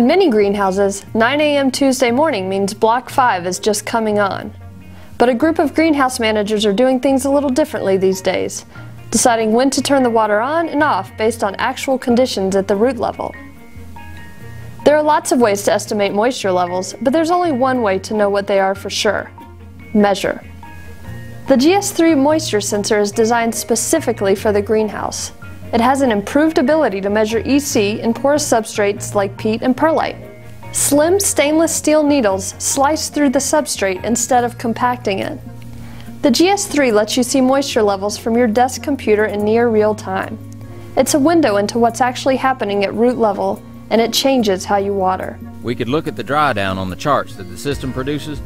many greenhouses, 9 a.m. Tuesday morning means Block 5 is just coming on. But a group of greenhouse managers are doing things a little differently these days, deciding when to turn the water on and off based on actual conditions at the root level. There are lots of ways to estimate moisture levels, but there's only one way to know what they are for sure measure. The GS3 moisture sensor is designed specifically for the greenhouse. It has an improved ability to measure EC in porous substrates like peat and perlite. Slim stainless steel needles slice through the substrate instead of compacting it. The GS3 lets you see moisture levels from your desk computer in near real time. It's a window into what's actually happening at root level, and it changes how you water. We could look at the dry down on the charts that the system produces